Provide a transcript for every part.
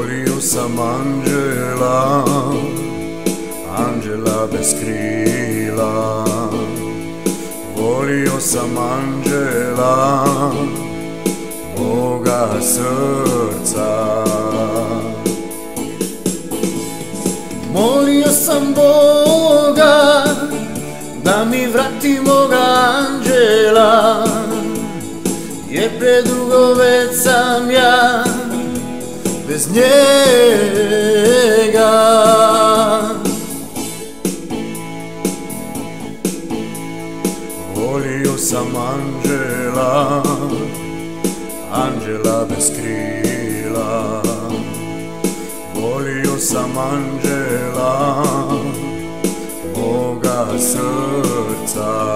Volio sam anđela, anđela bez krila. Volio sam anđela, moga srca. Molio sam Boga da mi vrati moga anđela Jer predugo već sam ja bez njega. Volio sam anđela, anđela bez krila. Volio sam anđela, moga srca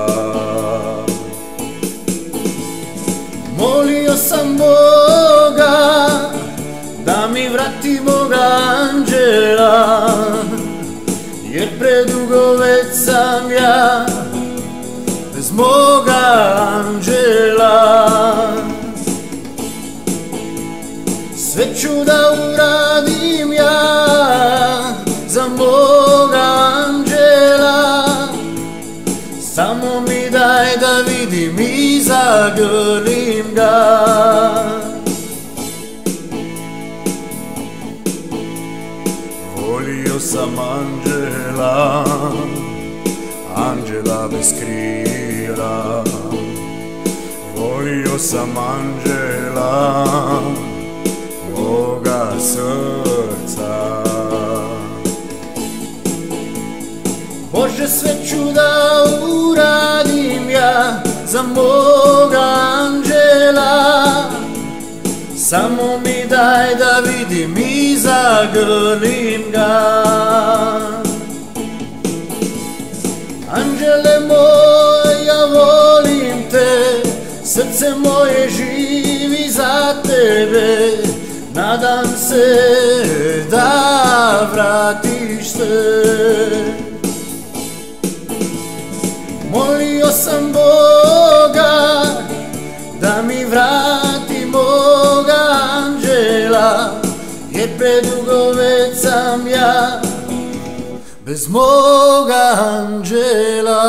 vrati moga anđela Jer predugo već sam ja bez moga anđela. Sve ću da uradim ja za moga anđela Samo mi daj da vidim i zagrlim ga Volio sam anđela, anđela bez krila. Volio sam anđela, moga srca. Bože sve ću da uradim ja za moga Samo mi daj da vidim i zagrlim ga. Anđele moja volim te Srce moje živi za tebe. Nadam se da vratiš se. Molio sam Jer predugo već sam ja bez moga anđela